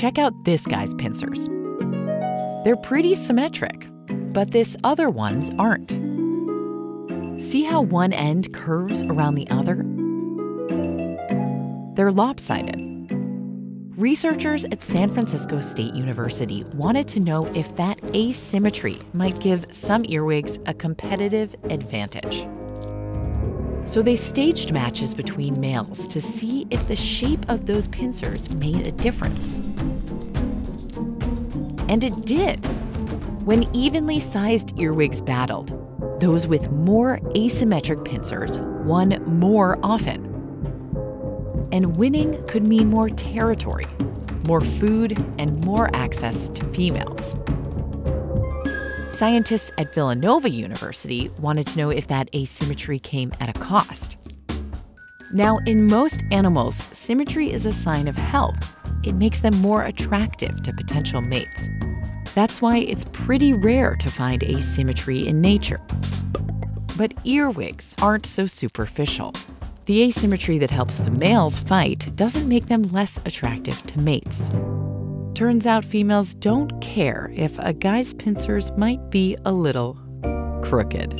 check out this guy's pincers. They're pretty symmetric, but this other one's aren't. See how one end curves around the other? They're lopsided. Researchers at San Francisco State University wanted to know if that asymmetry might give some earwigs a competitive advantage. So they staged matches between males to see if the shape of those pincers made a difference. And it did. When evenly sized earwigs battled, those with more asymmetric pincers won more often. And winning could mean more territory, more food, and more access to females. Scientists at Villanova University wanted to know if that asymmetry came at a cost. Now, in most animals, symmetry is a sign of health. It makes them more attractive to potential mates. That's why it's pretty rare to find asymmetry in nature. But earwigs aren't so superficial. The asymmetry that helps the males fight doesn't make them less attractive to mates. Turns out females don't care if a guy's pincers might be a little crooked.